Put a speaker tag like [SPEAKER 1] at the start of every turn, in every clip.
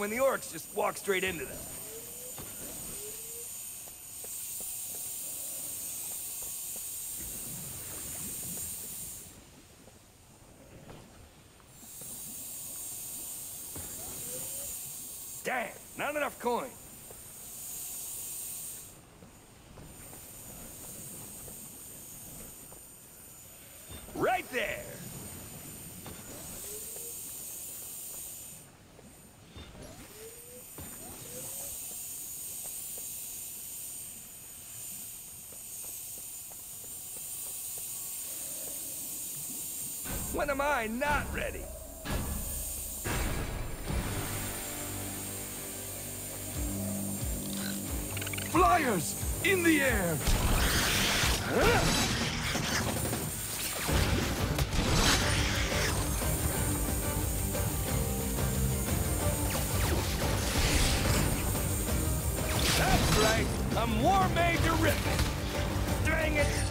[SPEAKER 1] when the orcs just walk straight into them. Damn, not enough coin. Right there. When am I not ready?
[SPEAKER 2] Flyers! In the air!
[SPEAKER 1] That's right. I'm War Major Ripman. Dang it.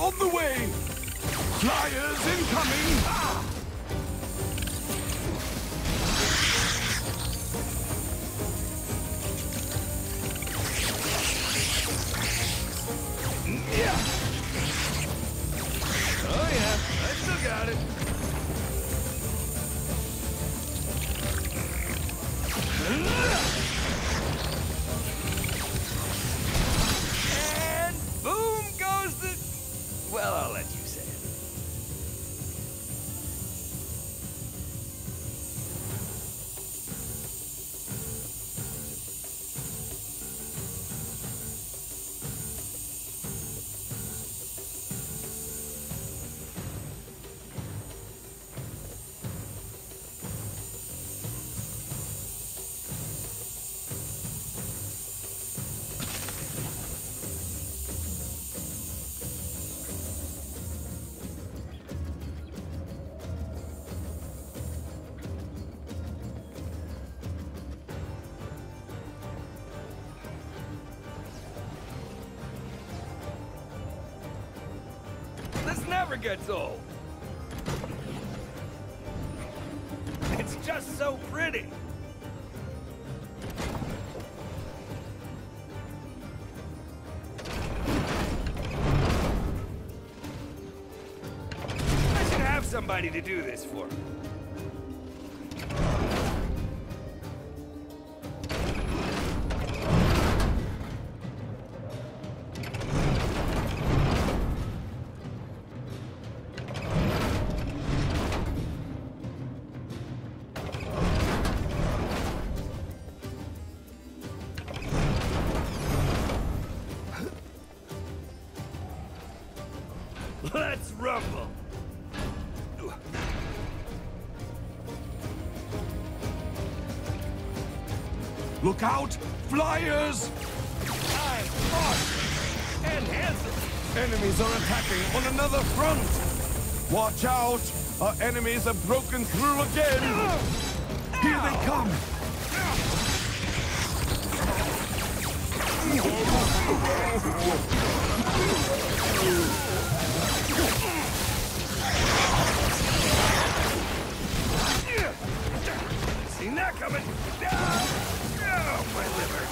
[SPEAKER 2] On the way! Flyers incoming!
[SPEAKER 1] Gets old. It's just so pretty. I should have somebody to do this for me.
[SPEAKER 2] Watch out! Our enemies have broken through again! Here they come!
[SPEAKER 1] Seen that coming. Oh, my liver.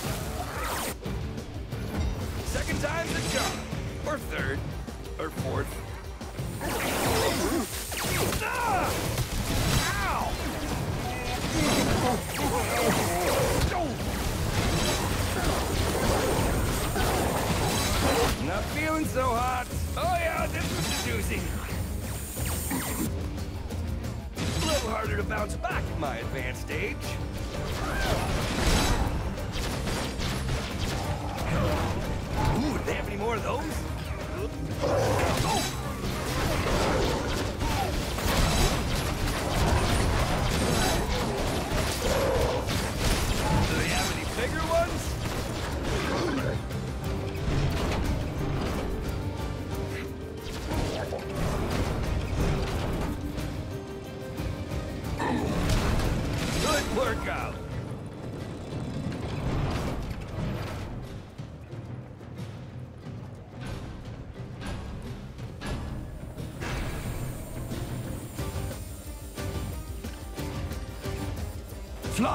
[SPEAKER 1] Second time's a charm. Or third.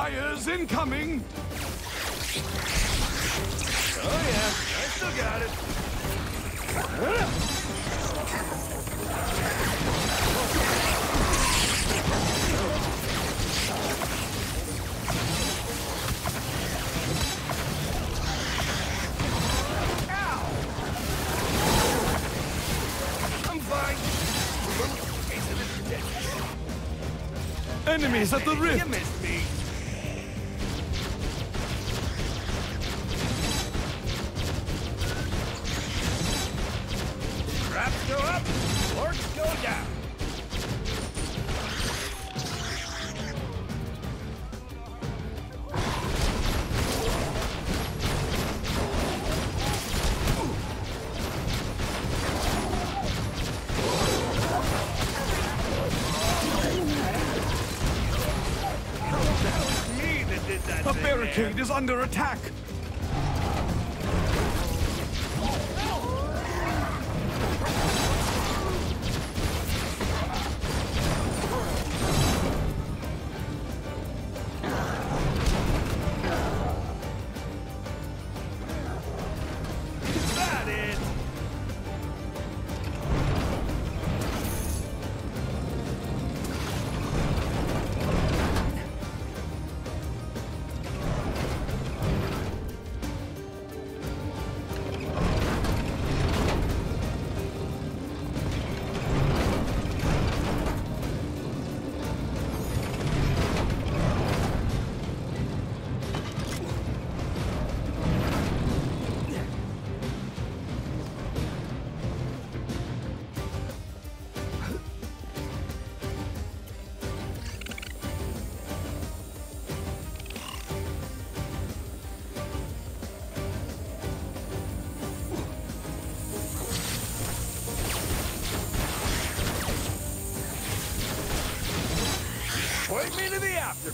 [SPEAKER 2] Flyers incoming!
[SPEAKER 1] Oh yeah, I still got it. I'm fine. Case of
[SPEAKER 2] Enemies at the rift! Under attack!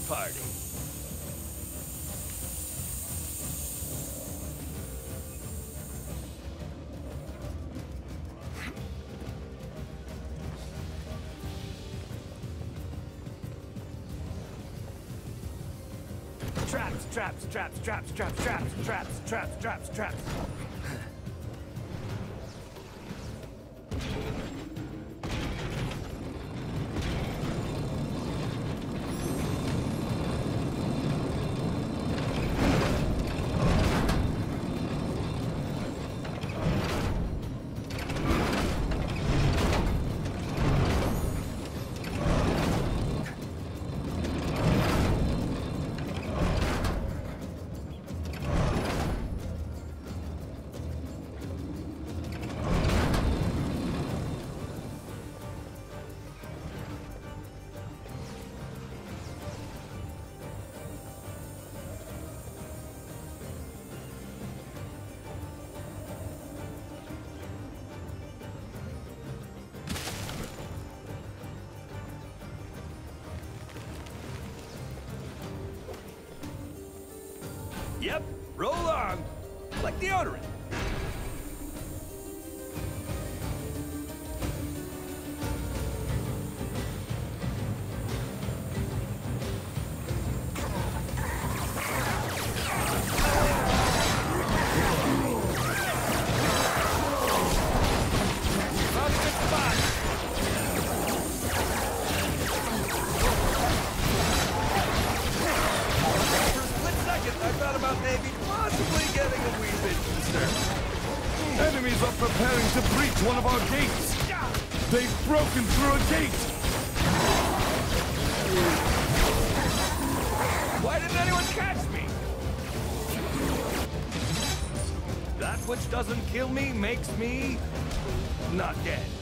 [SPEAKER 1] Party. Traps, traps, traps, traps, traps, traps, traps, traps, traps,
[SPEAKER 2] broken through a gate!
[SPEAKER 1] Why didn't anyone catch me? That which doesn't kill me makes me not dead.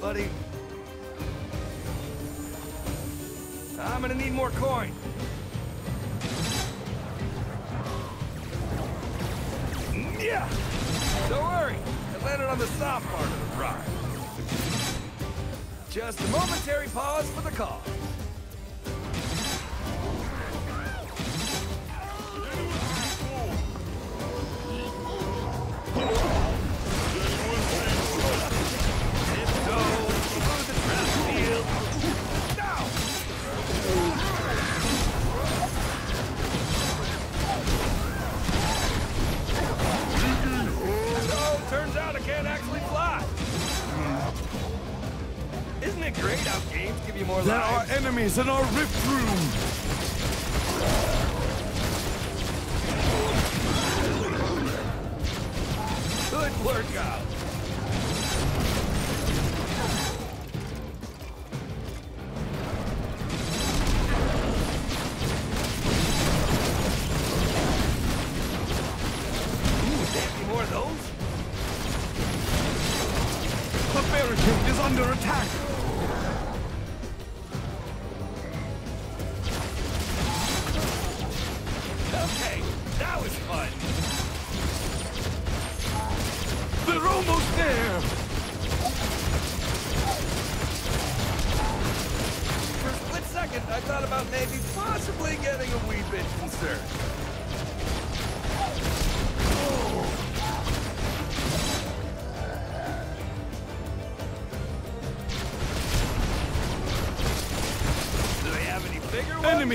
[SPEAKER 1] buddy.
[SPEAKER 2] Arsenal ripped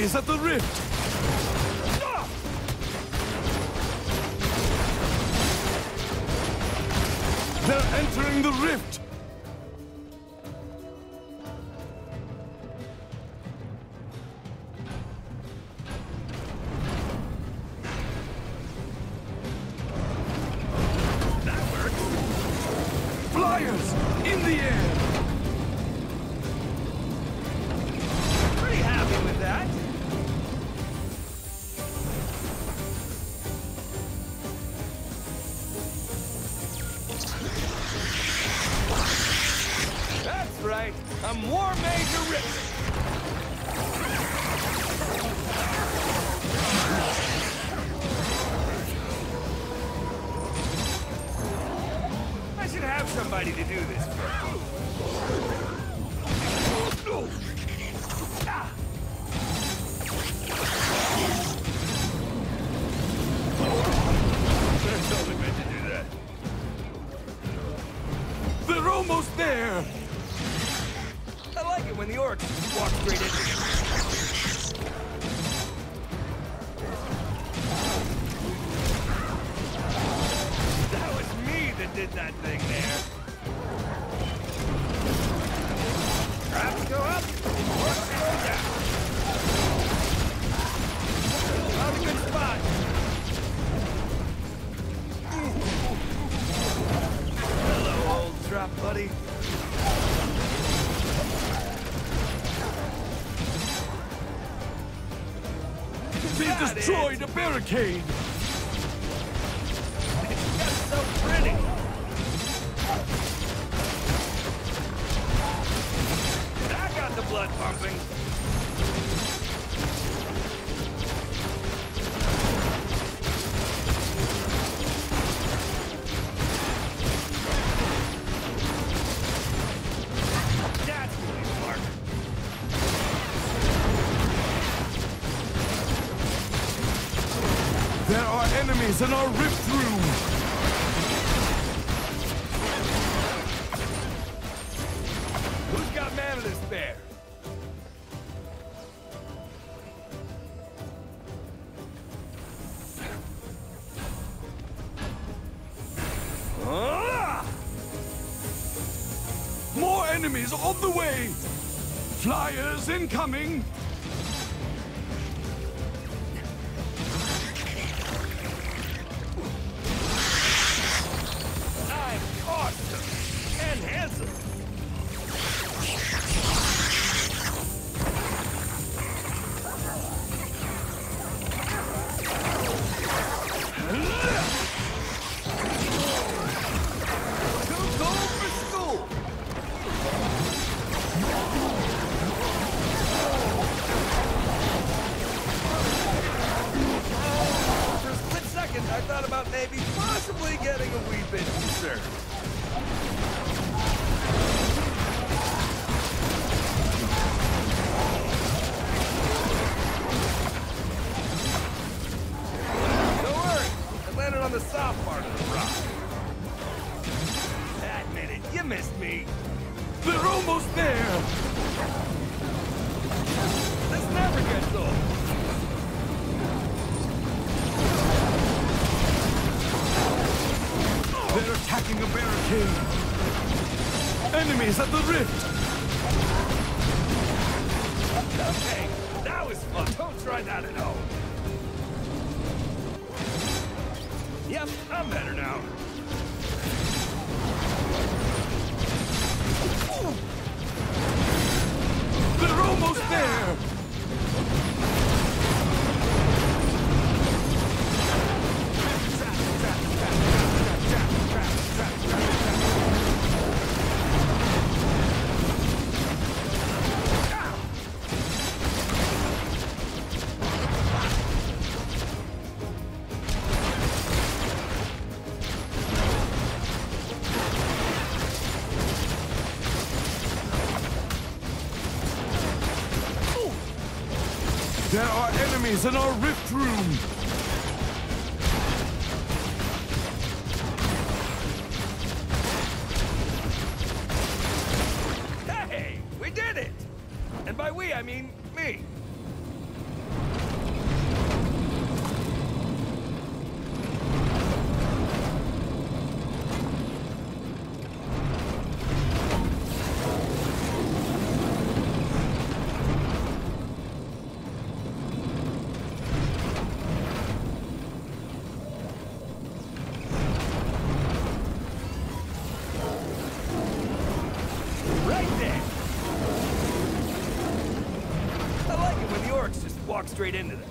[SPEAKER 2] Is at the rift!
[SPEAKER 1] ready to do this.
[SPEAKER 2] Barricade! in our
[SPEAKER 1] river.
[SPEAKER 2] enemies in our rift
[SPEAKER 1] straight into
[SPEAKER 2] this.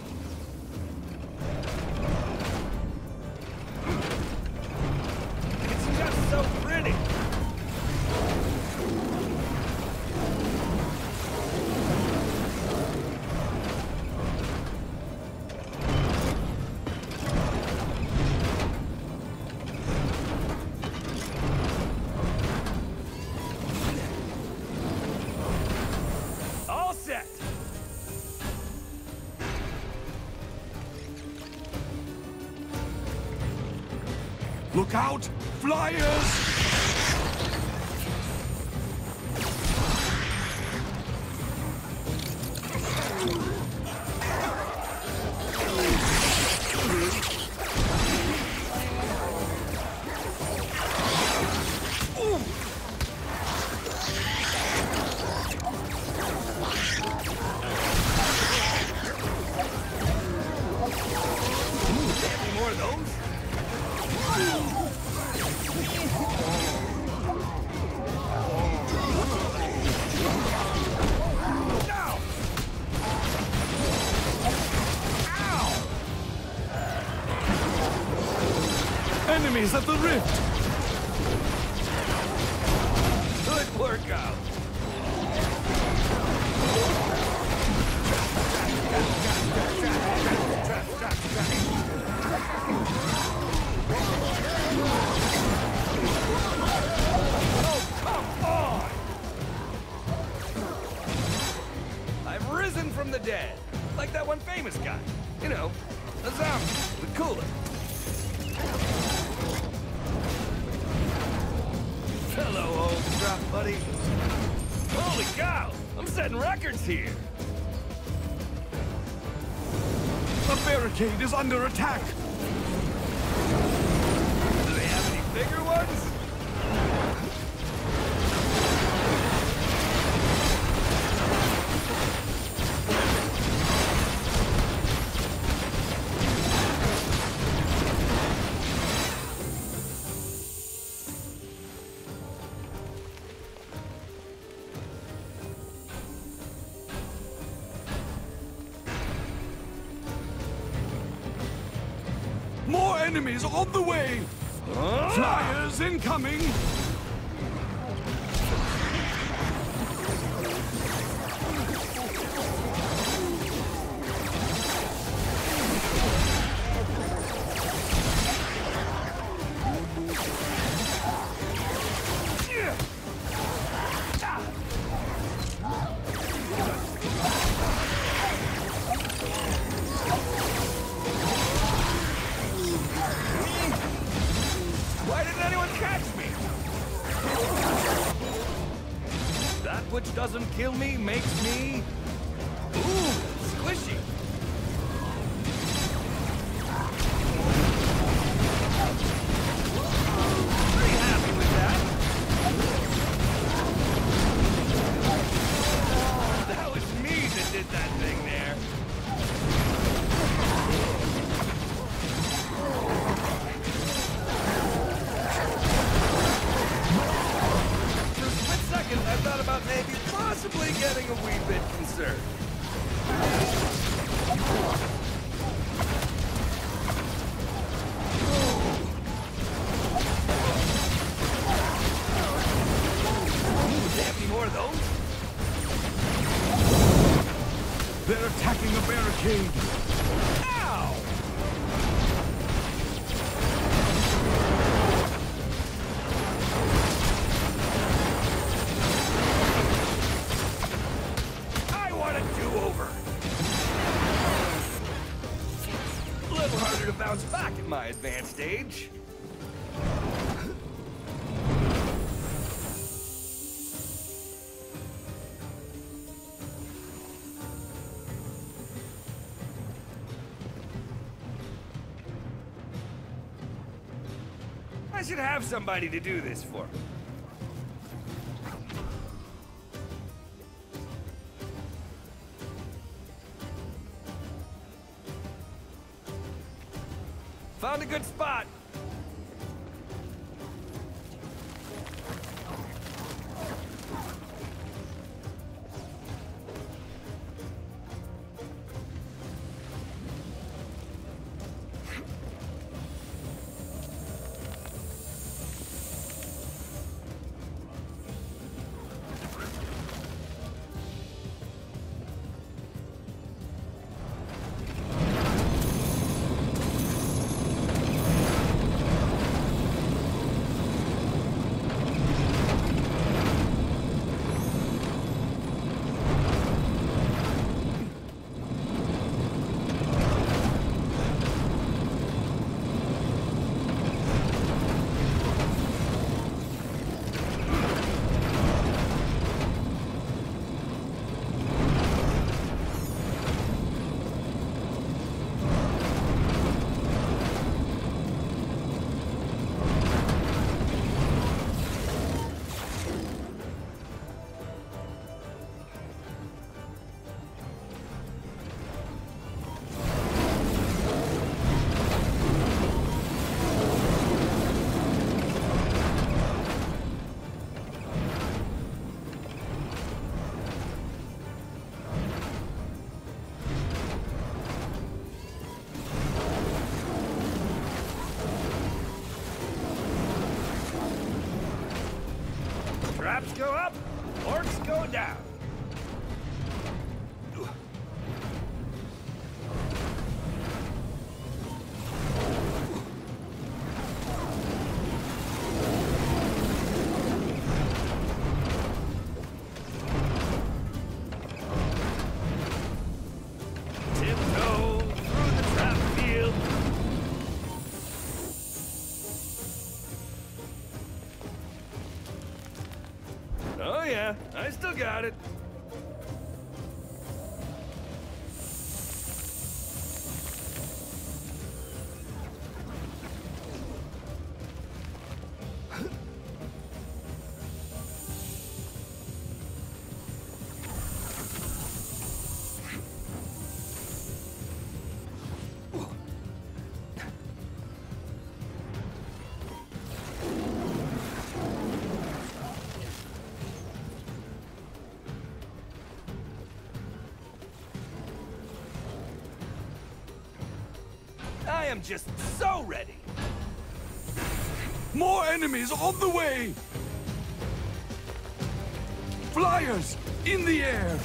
[SPEAKER 2] Out Flyers!
[SPEAKER 1] dead. Like that one famous guy. You know, a zombie, the cooler. Hello, old drop buddy. Holy cow! I'm setting records here!
[SPEAKER 2] The barricade is under attack!
[SPEAKER 1] Do they have any bigger ones? should have somebody to do this for. Got it. am just so ready!
[SPEAKER 2] More enemies on the way! Flyers in the air!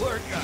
[SPEAKER 1] work.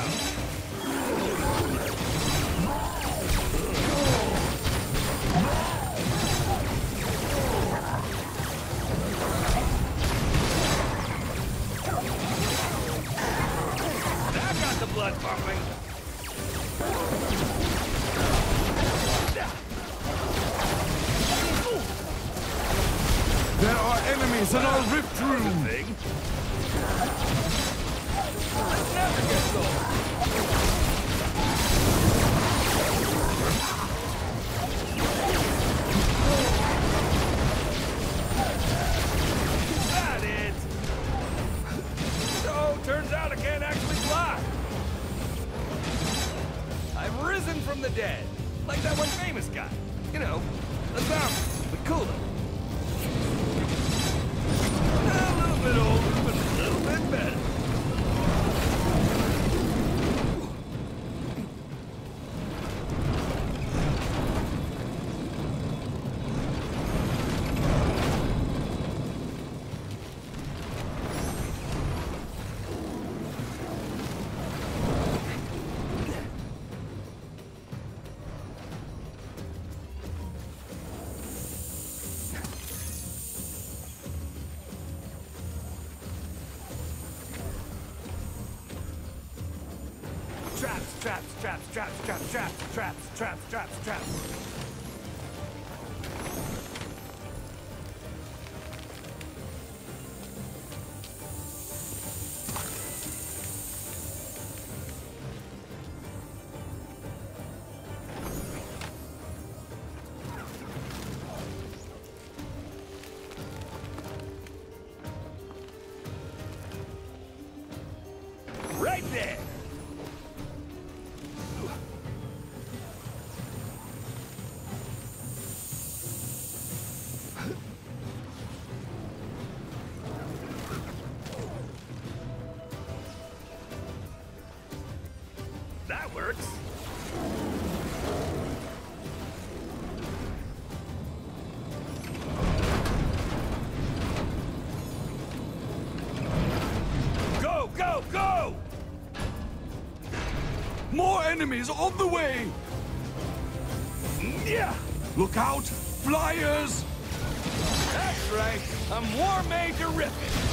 [SPEAKER 1] traps, traps, traps, traps, traps, traps, traps. enemies on the way!
[SPEAKER 2] Yeah!
[SPEAKER 1] Look out! Flyers!
[SPEAKER 2] That's right! I'm War Made
[SPEAKER 1] Terrific!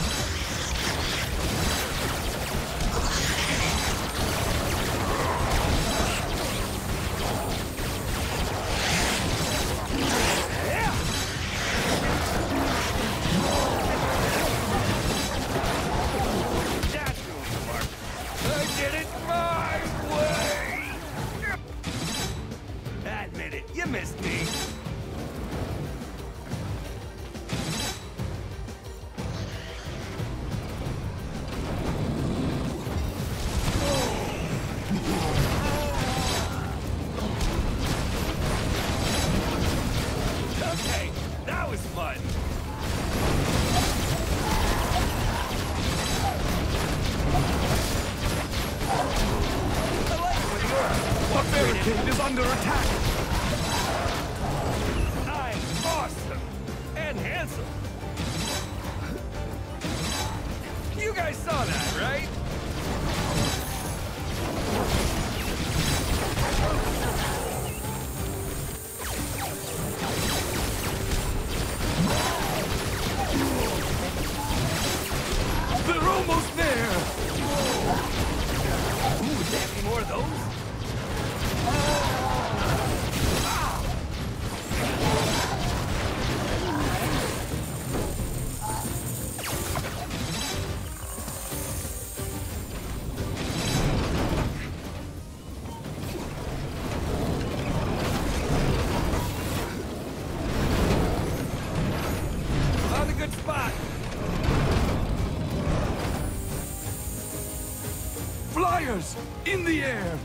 [SPEAKER 1] in the air.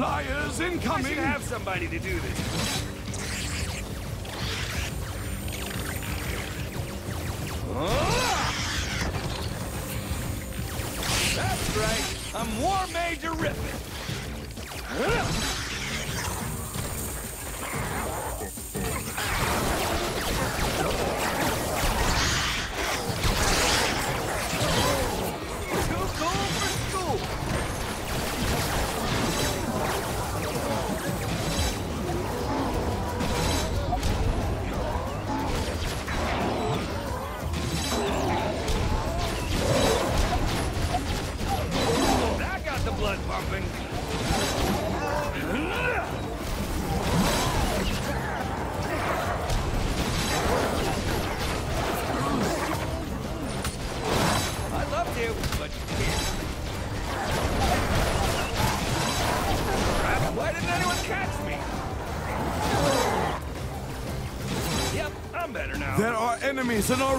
[SPEAKER 1] Flyers incoming!
[SPEAKER 2] I should have somebody to do this.
[SPEAKER 1] season are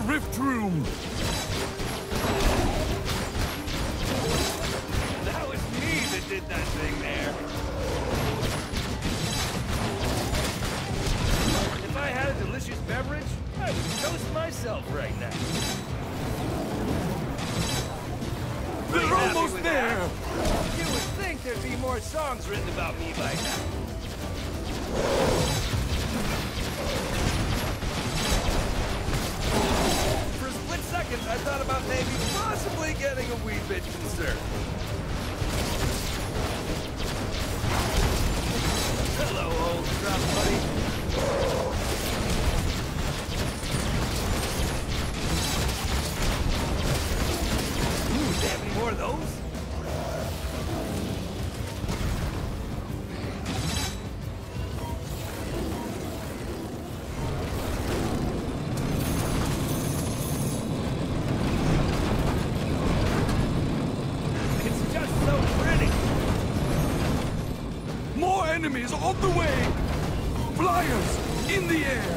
[SPEAKER 2] a wee bit concerned.
[SPEAKER 1] Enemies on the way! Flyers in the air!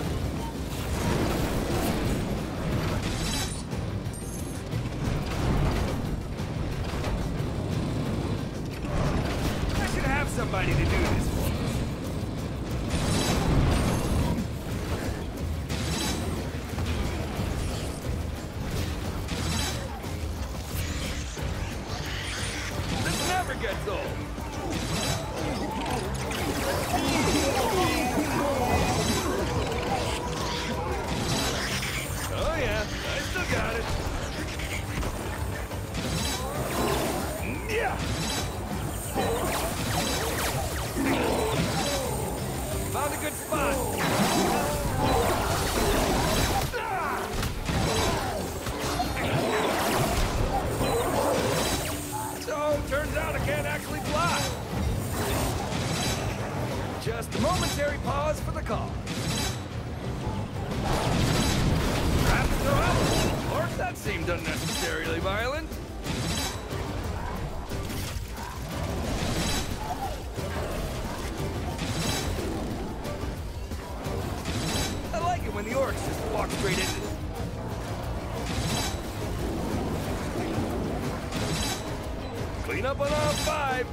[SPEAKER 2] Clean up on arm five.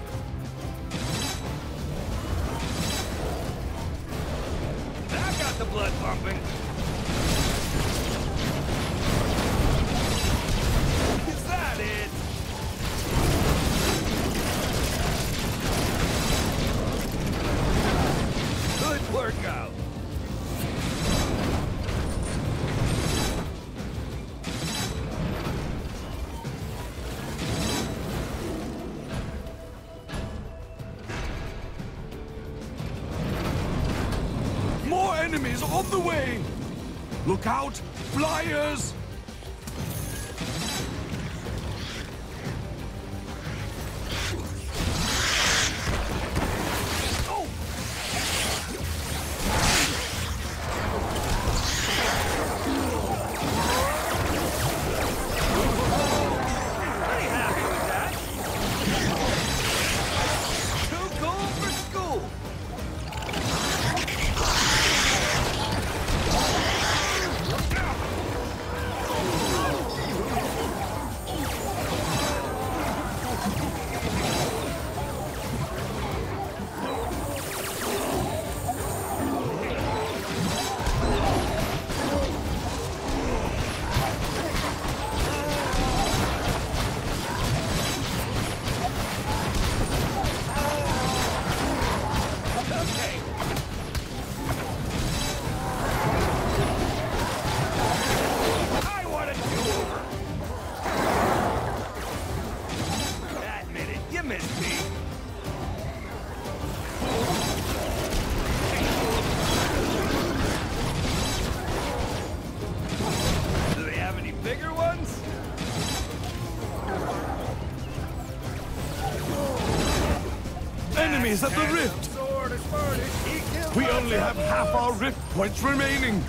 [SPEAKER 2] That got the blood pumping. Is that it? Good
[SPEAKER 1] work, out, flyers!
[SPEAKER 2] Enemies at the rift! We only have half our rift points remaining!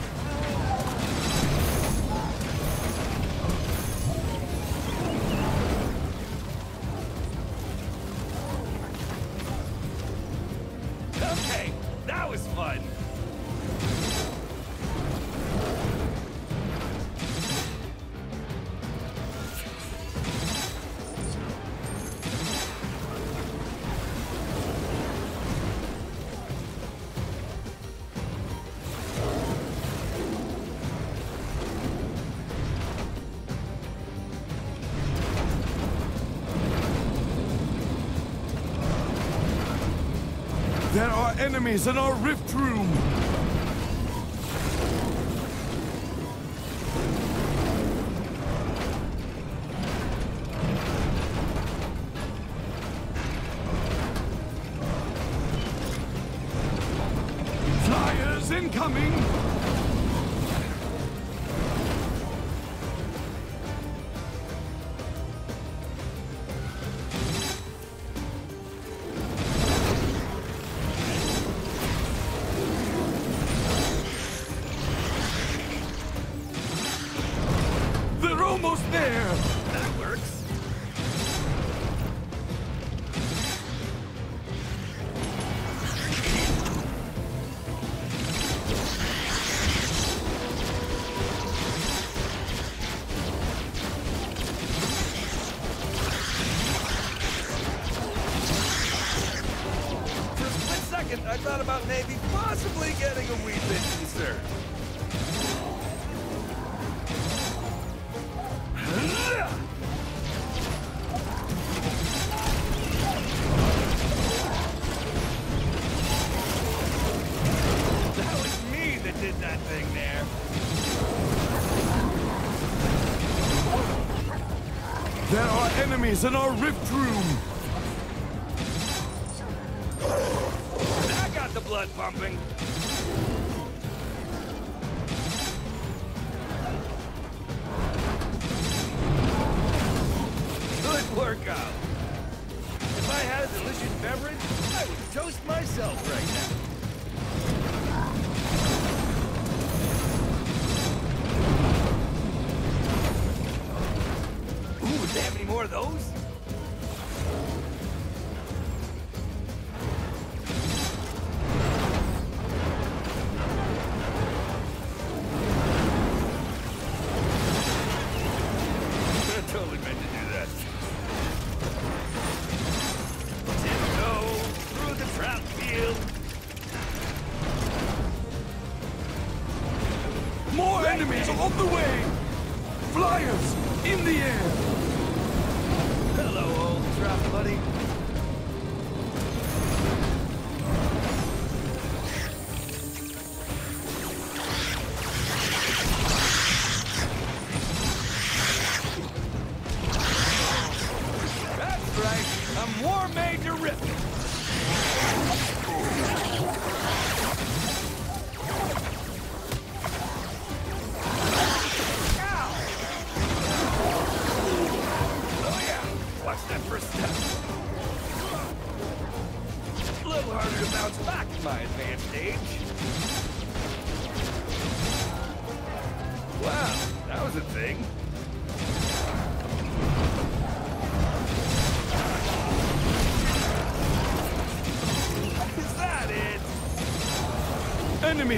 [SPEAKER 2] Enemies in our rift enemies in our rift room!
[SPEAKER 1] That got the blood pumping. Good workout. If I had a delicious beverage, I would toast myself right now. They have any more of those?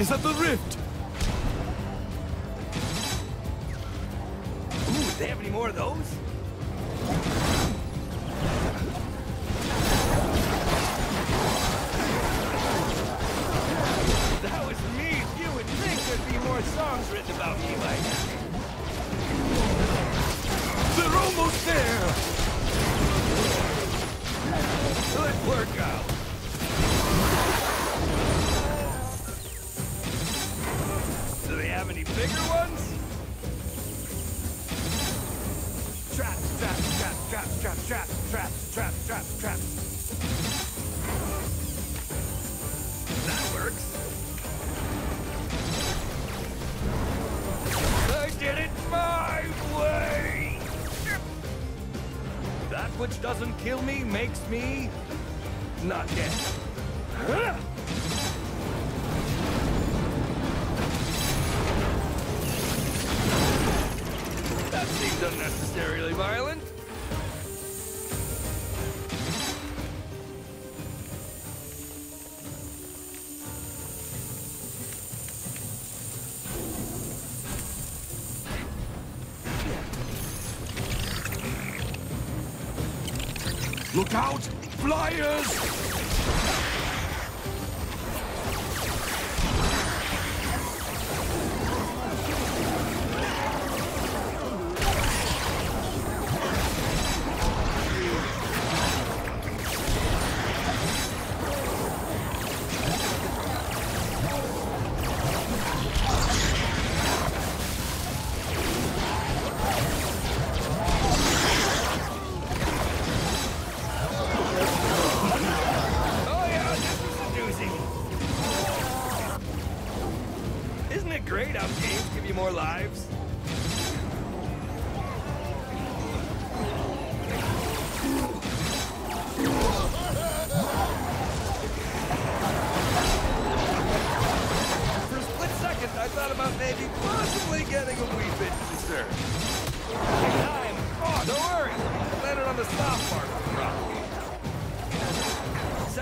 [SPEAKER 2] Enemies
[SPEAKER 1] at
[SPEAKER 2] the rift!
[SPEAKER 1] Ooh, they have any more of those? That was me. You would think there'd be more songs written about me by now.
[SPEAKER 2] They're almost there!
[SPEAKER 1] Good workout. have any bigger ones? Traps, traps, traps, traps, traps, traps, traps, traps, traps, traps. That works. I did it my way! That which doesn't kill me makes me... not dead. He's unnecessarily violent.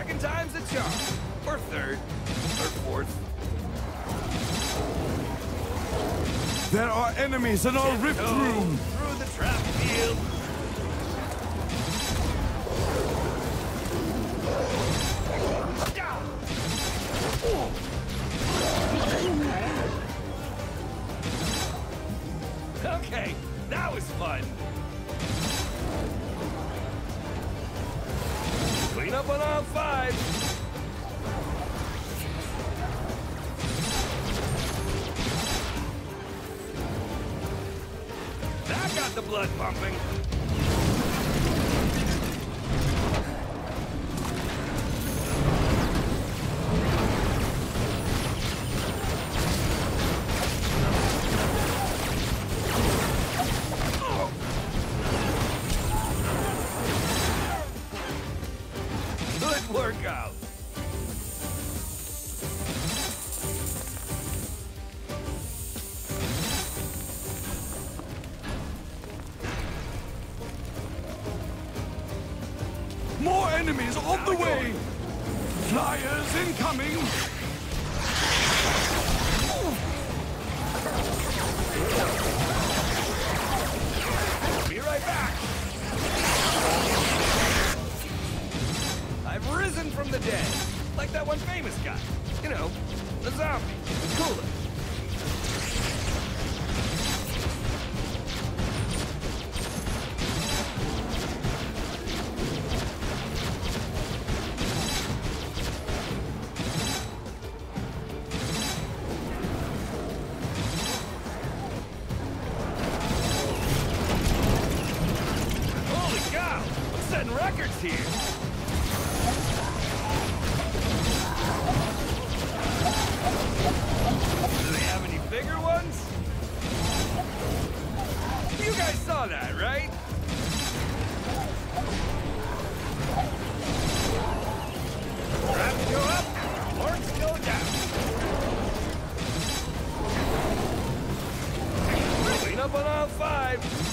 [SPEAKER 1] Second time's a charm. Or third. Or fourth.
[SPEAKER 2] There are enemies in our rift room!
[SPEAKER 1] Through the trap field! Okay, that was fun! Clean up on aisle five. That got the blood pumping. bigger ones? You guys saw that, right? Wraps go up, forks go down. Clean up on all five.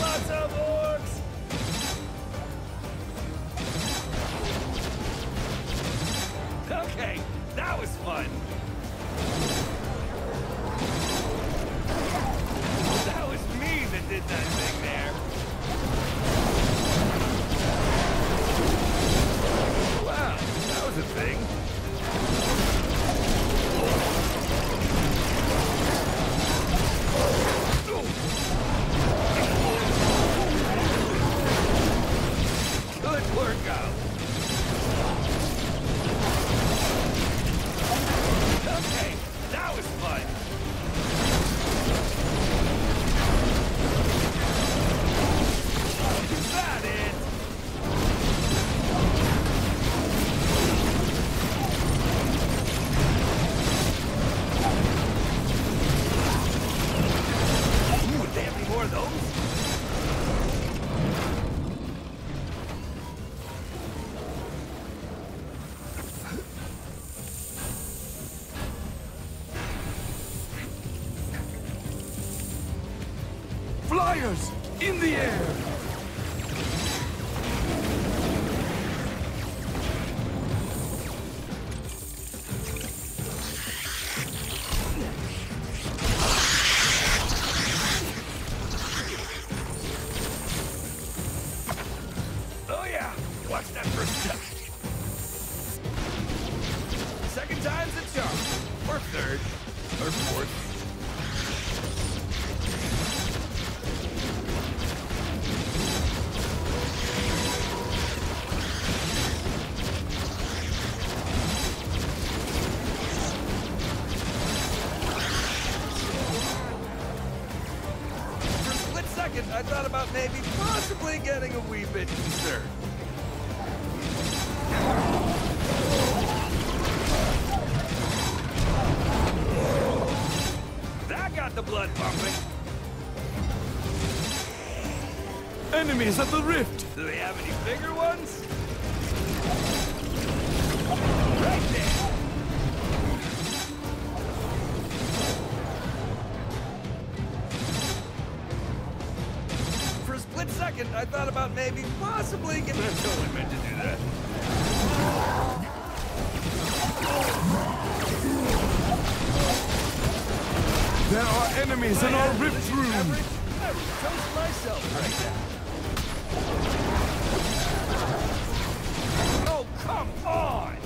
[SPEAKER 1] Lots of getting a wee bit concerned. That got the blood pumping.
[SPEAKER 2] Enemies at the rift!
[SPEAKER 1] Do they have any bigger ones? Second, I thought about maybe possibly getting... I totally meant to do that.
[SPEAKER 2] There are enemies in our rift room!
[SPEAKER 1] Average? I would toast myself right now. Oh, come on!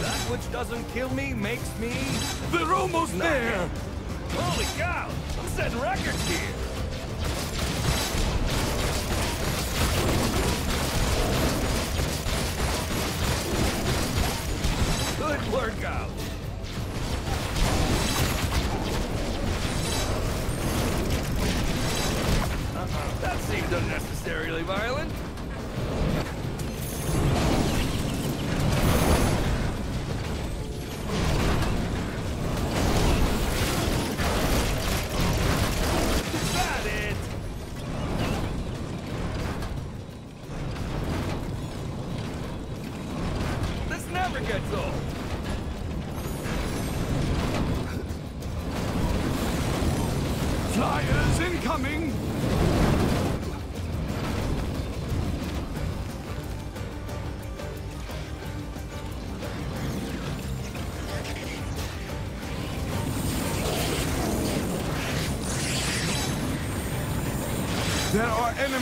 [SPEAKER 1] That which doesn't kill me makes me...
[SPEAKER 2] They're almost there!
[SPEAKER 1] Holy cow! I'm setting records here!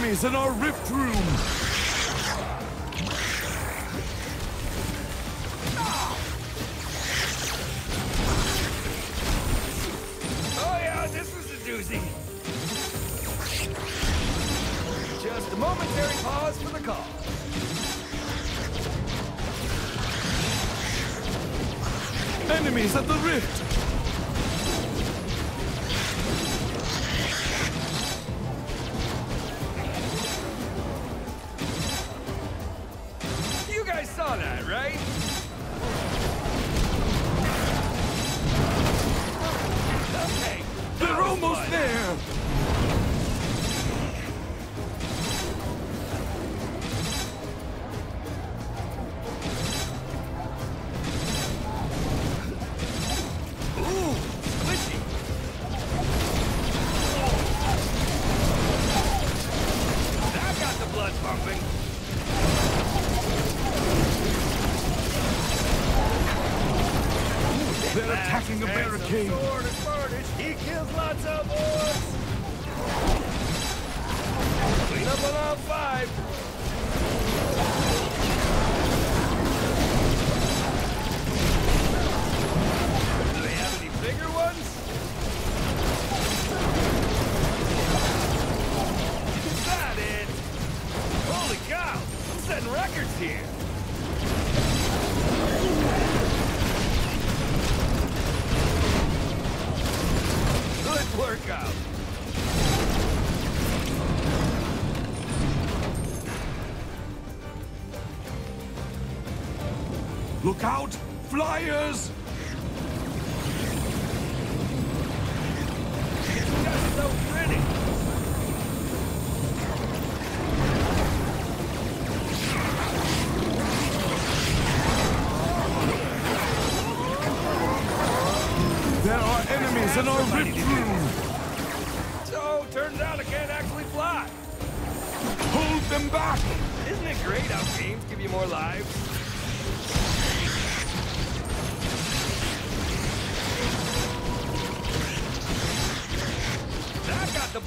[SPEAKER 2] Enemies in our rift room!
[SPEAKER 1] Oh yeah, this was a doozy. Just a momentary pause for the call.
[SPEAKER 2] Enemies at the rift! There!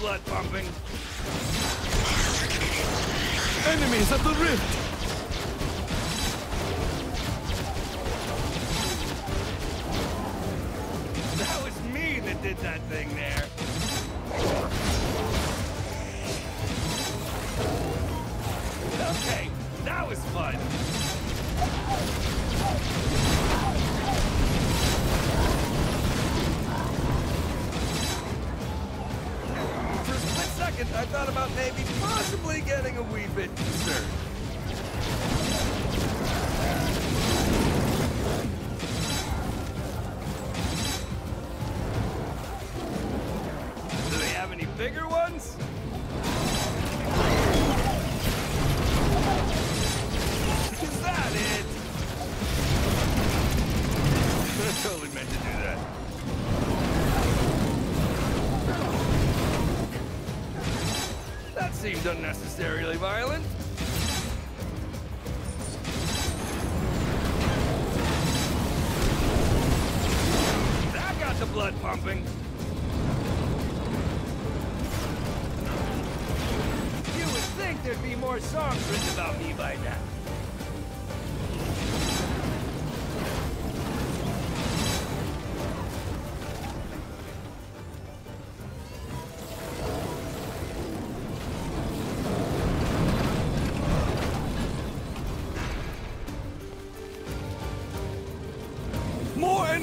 [SPEAKER 1] blood pumping.
[SPEAKER 2] Enemies
[SPEAKER 1] at the rift!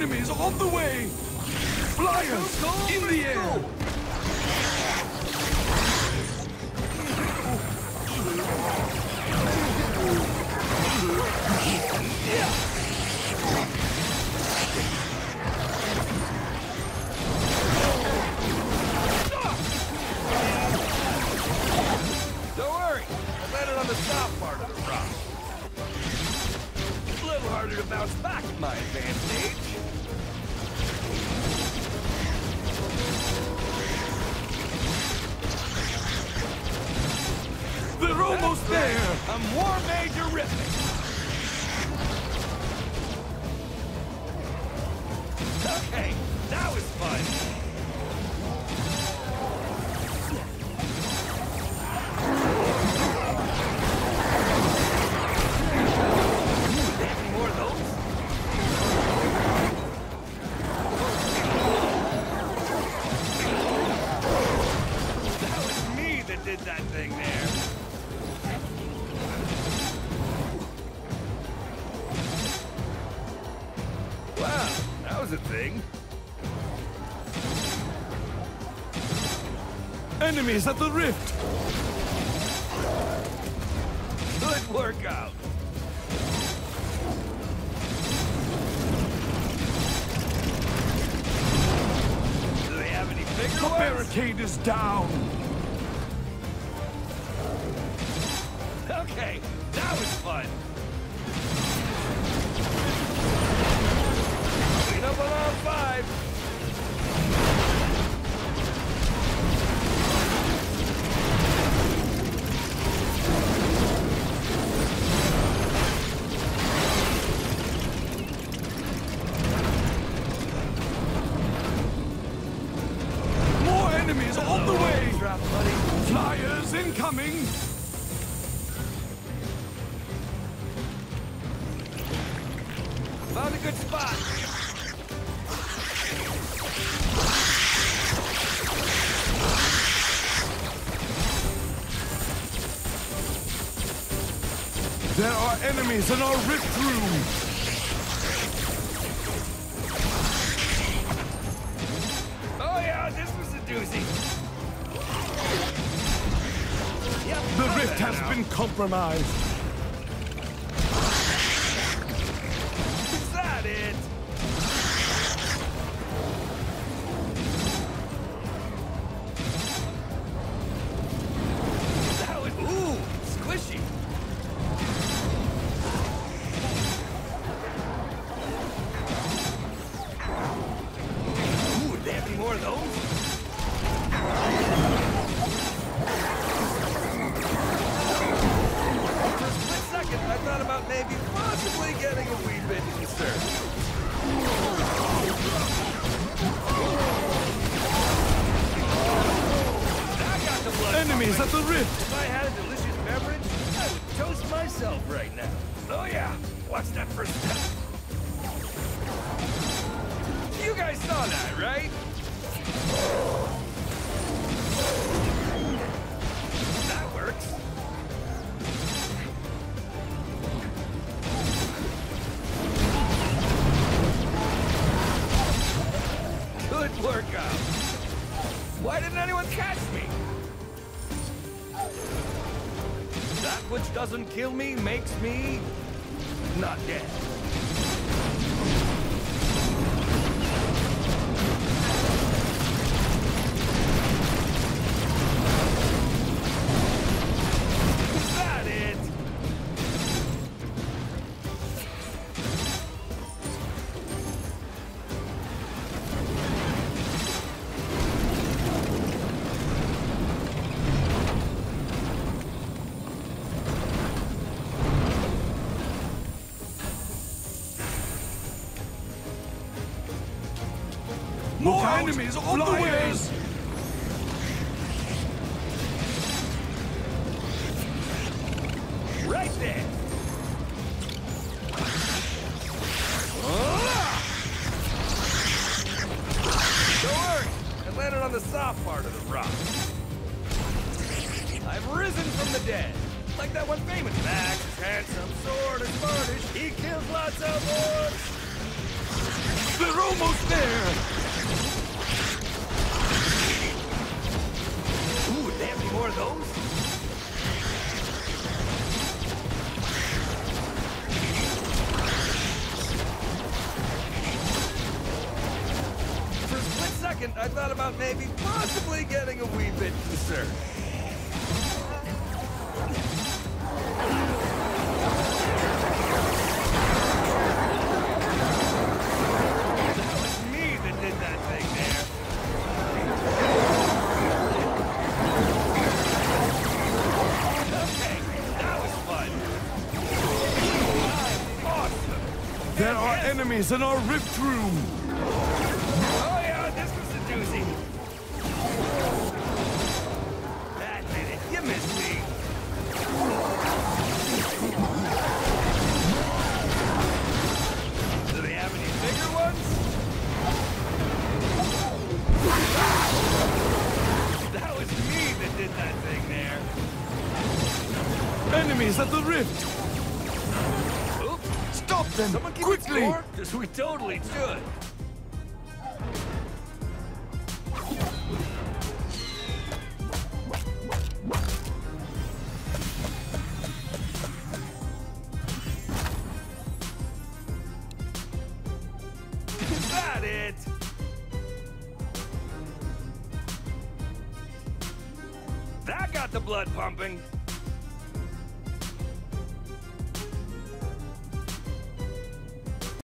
[SPEAKER 1] Enemies on the way! Flyers in the air!
[SPEAKER 2] Don't worry, landed on the soft part of the rock. A little harder to bounce back my advanced age.
[SPEAKER 1] there!
[SPEAKER 2] I'm war major ripping!
[SPEAKER 1] is at the rift. enemies and are
[SPEAKER 2] ripped through.
[SPEAKER 1] The rift has been compromised.
[SPEAKER 2] kill me makes me
[SPEAKER 1] enemies on the way! eyes and our
[SPEAKER 2] ripped